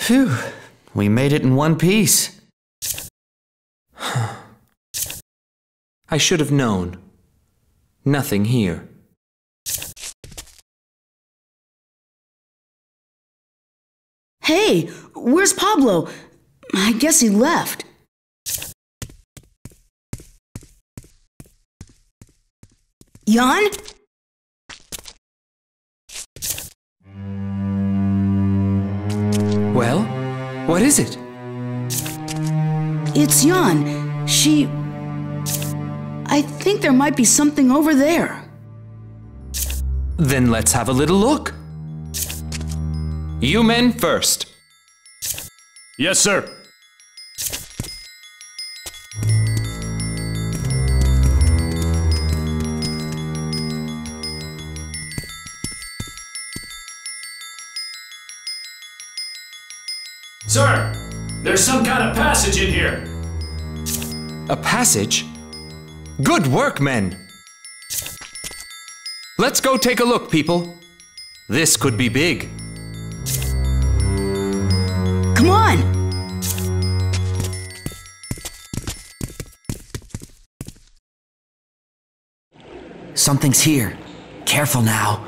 Phew, we made it in one piece. I should have known. Nothing here. Hey, where's Pablo? I guess he left. Jan? Well, what is it? It's Jan. She. I think there might be something over there. Then let's have a little look. You men first. Yes, sir. Sir, there's some kind of passage in here. A passage? Good work, men! Let's go take a look, people. This could be big. Come on! Something's here. Careful now.